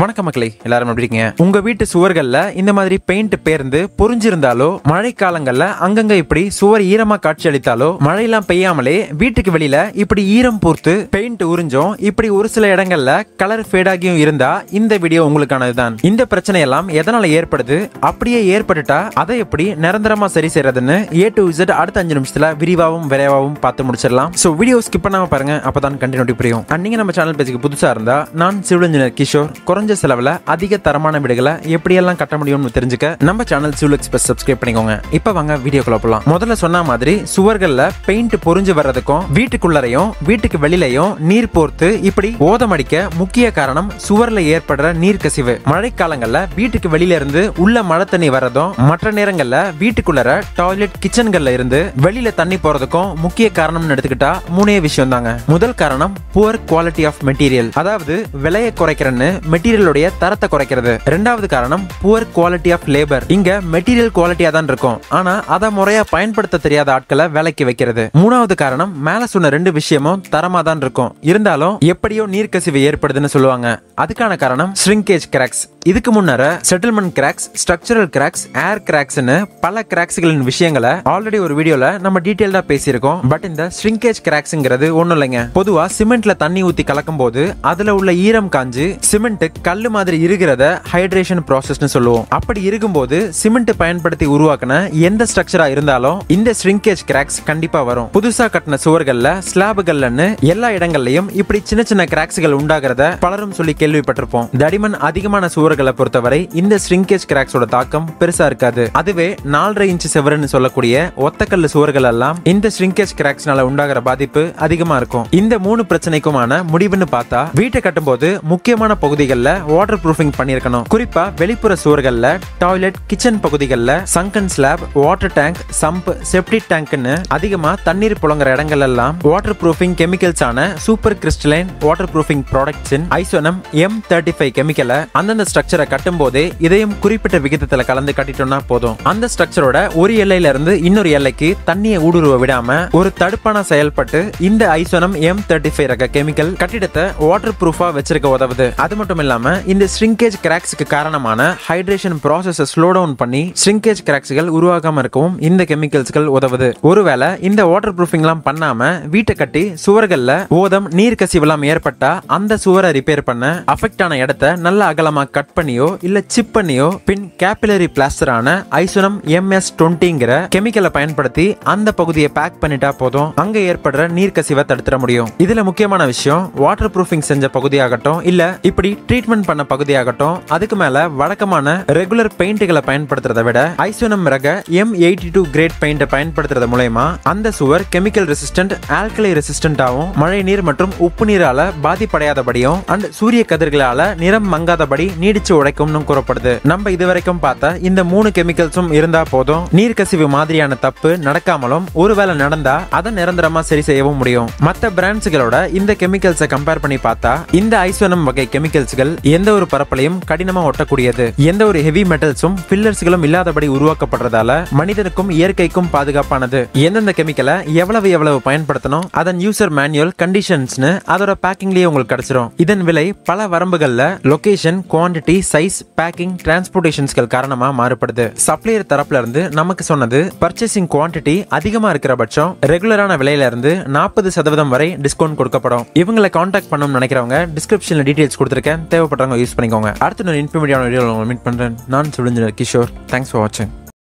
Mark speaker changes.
Speaker 1: வணக்கம் மக்களே எல்லாரும் எப்படி இருக்கீங்க? உங்க வீட்டு சுவர்கள்ல இந்த மாதிரி பெயிண்ட் பேர்ந்து பொறிஞ்சிருந்தாலோ மழை காலங்கள்ல அங்கங்க இப்படி சுவர் ஈரமா காட்சி அளித்தாலோ மழையெல்லாம் பெய்யாமலே வீட்டுக்கு வெளியில இப்படி ஈரம் பூர்த்து பெயிண்ட் உறிஞ்சும். இப்படி ஒரு சில இடங்கள்ல கலர் ஃபேடாகியும் இருந்தா இந்த வீடியோ உங்களுக்கானதுதான். இந்த பிரச்சனை எல்லாம் எதனால ஏற்படுது? அப்படியே ஏற்பட்டுட்டா அதை எப்படி நிரந்தரமா சரி செய்யறதுன்னு ஏ டு இசட் அடுத்த அஞ்சு நிமிஷத்துல விரிவாகவும் விரைவாகவும் பார்த்து முடிச்சிடலாம். சோ வீடியோ ஸ்கிப் பண்ணாம பாருங்க அப்பதான் கண்டினியூட்டி புரியும். And நீங்க நம்ம சேனல் பேஜுக்கு புதுசா இருந்தா நான் சிவில் இன்ஜினியர் கிஷோர் குறைஞ்ச செலவுல அதிக தரமான வீடுகளை எப்படியெல்லாம் கட்ட முடியும்னு தெரிஞ்சுக்க நம்ம சேனல் சிவில் எக்ஸ்பிரஸ் சப்ஸ்கிரைப் பண்ணிக்கோங்க. இப்போ வாங்க வீடியோக்குள்ள போலாம். முதல்ல சொன்ன மாதிரி சுவர்களில் பெயிண்ட் பொறிஞ்சு வர்றதுக்கும் வீட்டுக்குள்ளரையும் வீட்டுக்கு வெளியிலையும் நீர் போர்த்து இப்படி ஓதமடிக்க முக்கிய காரணம் சுவர்ல ஏற்படுற நீர் கசிவு. மழைக்காலங்களில் வீட்டுக்கு வெளியில இருந்து உள்ள மழை தண்ணி வர்றதும் மற்ற நேரங்களில் வீட்டுக்குள்ளர டாய்லெட் கிச்சன்கள்ல இருந்து வெளியில தண்ணி போறதுக்கும் முக்கிய காரணம்னு எடுத்துக்கிட்டா மூணே விஷயம் தாங்க முதல் காரணம் புவர் குவாலிட்டி ஆஃப் மெட்டீரியல் அதாவது விலையை குறைக்கிறன்னு மெட்டீரியல் மெட்டீரியலுடைய தரத்தை குறைக்கிறது. ரெண்டாவது காரணம் புவர் குவாலிட்டி ஆஃப் லேபர் இங்க மெட்டீரியல் குவாலிட்டியா தான் இருக்கும். ஆனா அதை முறையா பயன்படுத்த தெரியாத ஆட்களை வேலைக்கு வைக்கிறது. மூணாவது காரணம் மேல சொன்ன ரெண்டு விஷயமும் தரமா தான் இருக்கும். இருந்தாலும் எப்படியோ நீர்க்கசிவு ஏற்படுதுன்னு சொல்லுவாங்க. அதுக்கான காரணம் ஸ்ரிங்கேஜ் கிராக்ஸ் இதுக்கு முன்னர settlement cracks structural cracks air கிராக்ஸ்னு பல கிராக்ஸ்களின் விஷயங்களை ஆல்ரெடி ஒரு வீடியோல நம்ம டீடைல்டா பேசியிருக்கோம். பட் இந்த ஸ்ரிங்கேஜ் கிராக்ஸ்ங்கிறது ஒன்றும் இல்லைங்க. பொதுவா சிமெண்ட்ல தண்ணி ஊத்தி கலக்கும் போது அதுல உள்ள ஈரம் காஞ்சு சிமெண்ட் கல் மாதிரி இருக்கிறத ஹைட்ரேஷன் ப்ராசஸ்னு சொல்லுவோம். அப்படி இருக்கும்போது சிமெண்ட் பயன்படுத்தி உருவாக்குன எந்த ஸ்ட்ரக்சரா இருந்தாலும் இந்த ஸ்ரிங்கேஜ் கிராக்ஸ் கண்டிப்பா வரும். புதுசா கட்டின சுவர்கள்ல ஸ்லாபுகள்னு எல்லா இடங்கள்லயும் இப்படி சின்ன சின்ன கிராக்ஸ்கள் உண்டாகிறத பலரும் சொல்லி கேள்விப்பட்டிருப்போம். தடிமன் அதிகமான சுவர்களை பொறுத்தவரை இந்த ஸ்ரிங்கேஜ் கிராக்ஸோட தாக்கம் பெருசா இருக்காது. அதுவே நாலரை இன்ச் செவருன்னு சொல்லக்கூடிய ஒத்தக்கல்லு சுவர்கள் எல்லாம் இந்த ஸ்ரிங்கேஜ் கிராக்ஸ்னால உண்டாகிற பாதிப்பு அதிகமா இருக்கும். இந்த மூணு பிரச்சனைக்குமான முடிவுன்னு பார்த்தா வீட்டை கட்டும்போது முக்கியமான பகுதிகளில் வாட்டர் ப்ரூஃபிங் பண்ணியிருக்கணும். குறிப்பா வெளிப்புற சுவர்களில் டாய்லெட் கிச்சன் பகுதிகளில் Sangan slab water tank sump septic டேங்க்னு அதிகமா தண்ணீர் புழங்குற இடங்கள் எல்லாம் வாட்டர் ப்ரூஃபிங் கெமிக்கல்ஸான ஆன சூப்பர் கிறிஸ்டலைன் வாட்டர் ப்ரூஃபிங் ப்ராடக்ட்ஸின் ஐசோனம் எம் தேர்ட்டி ஃபைவ் கெமிக்கலை அந்தந்த ஸ்ட்ரக்சரை கட்டும் போதே இதையும் குறிப்பிட்ட விகிதத்தில் கலந்து கட்டிட்டோம்னா போதும். அந்த ஸ்ட்ரக்சரோட ஒரு எல்லையில இருந்து இன்னொரு எல்லைக்கு தண்ணியை ஊடுருவ விடாம ஒரு தடுப்பான செயல்பட்டு இந்த ஐசோனம் எம் தேர்ட்டி ஃபைவ் ரக கெமிக்கல் கட்டிடத்தை வாட்டர் ப்ரூஃபா வச்சிருக்க உதவுது. அது மட்டும் இல்லாம இந்த ஸ்ரிங்கேஜ் கிராக்ஸுக்கு காரணமான ஹைட்ரேஷன் ப்ராசஸை ஸ்லோ டவுன் பண்ணி ஸ்ரிங்கேஜ் கிராக்ஸுகள் உருவாகாமல் இருக்கவும் இந்த கெமிக்கல்ஸ்கள் உதவுது. ஒருவேளை இந்த வாட்டர் ப்ரூஃபிங்லாம் பண்ணாமல் வீட்டை கட்டி சுவர்களில் ஓதம் நீர் கசிவுலாம் ஏற்பட்டால் அந்த சுவரை ரிப்பேர் பண்ண அஃபெக்ட் ஆன இடத்த நல்ல அகலமாக கட் பண்ணியோ இல்லை சிப் பண்ணியோ பின் கேபிலரி பிளாஸ்டரான ஐசுனம் எம்எஸ் டுவெண்ட்டிங்கிற கெமிக்கலை பயன்படுத்தி அந்த பகுதியை பேக் பண்ணிட்டா போதும். அங்க ஏற்படுற நீர் கசிவை தடுத்துட முடியும். இதுல முக்கியமான விஷயம் வாட்டர் ப்ரூஃபிங் செஞ்ச பகுதியாகட்டும் இல்ல இப்படி ட்ரீட் ட்ரீட்மெண்ட் பண்ண பகுதியாகட்டும் அதுக்கு மேல வழக்கமான ரெகுலர் பெயிண்ட்களை பயன்படுத்துறதை விட ஐசோனம் ரக எம் எயிட்டி டூ கிரேட் பெயிண்டை பயன்படுத்துறது மூலயமா அந்த சுவர் கெமிக்கல் ரெசிஸ்டன்ட் ஆல்கலை ரெசிஸ்டன்டாவும் மழை நீர் மற்றும் உப்பு நீரால பாதிப்படையாதபடியும் அண்ட் சூரிய கதிர்களால நிறம் மங்காதபடி நீடிச்சு உடைக்கும்னு கூறப்படுது. நம்ம இதுவரைக்கும் பார்த்த இந்த மூணு கெமிக்கல்ஸும் இருந்தா போதும். நீர்க்கசிவு மாதிரியான தப்பு நடக்காமலும் ஒருவேளை நடந்தா அதை நிரந்தரமா சரி செய்யவும் முடியும். மற்ற பிராண்ட்ஸ்களோட இந்த கெமிக்கல்ஸை கம்பேர் பண்ணி பார்த்தா இந்த ஐசோனம் வகை கெமிக்கல்ஸ்கள் எந்த ஒரு பரப்பலையும் கடினமா ஒட்டக்கூடியது. எந்த ஒரு ஹெவி மெட்டல்ஸும் பில்லர்ஸ்களும் இல்லாதபடி உருவாக்கப்படுறதால மனிதனுக்கும் இயற்கைக்கும் பாதுகாப்பானது. எந்தெந்த கெமிக்கலை எவ்வளவு எவ்வளவு பயன்படுத்தணும் அதன் யூசர் மேனுவல் கண்டிஷன்ஸ்னு அதோட பேக்கிங்லயே உங்களுக்கு கிடைச்சிரும். இதன் விலை பல வரம்புகள்ல லொகேஷன் குவாண்டிட்டி சைஸ் பேக்கிங் டிரான்ஸ்போர்டேஷன்ஸ்கள் காரணமா மாறுபடுது. சப்ளையர் தரப்புல இருந்து நமக்கு சொன்னது பர்ச்சேசிங் குவாண்டிட்டி அதிகமா இருக்கிற பட்சம் ரெகுலரான விலையில இருந்து நாற்பது சதவீதம் வரை டிஸ்கவுண்ட் கொடுக்கப்படும். இவங்களை கான்டாக்ட் பண்ணணும்னு நினைக்கிறவங்க டிஸ்கிரிப்ஷன்ல டீடைல்ஸ் கொடுத்துருக்கேன். தேவைப்படுறவங்க யூஸ் பண்ணிக்கோங்க. அடுத்த நான் இன்ஃபர்மேட்டிவான வீடியோ மீட் பண்றேன். நான் சுழிஞ்சர் கிஷோர் தேங்க்ஸ் ஃபார் வாட்சிங்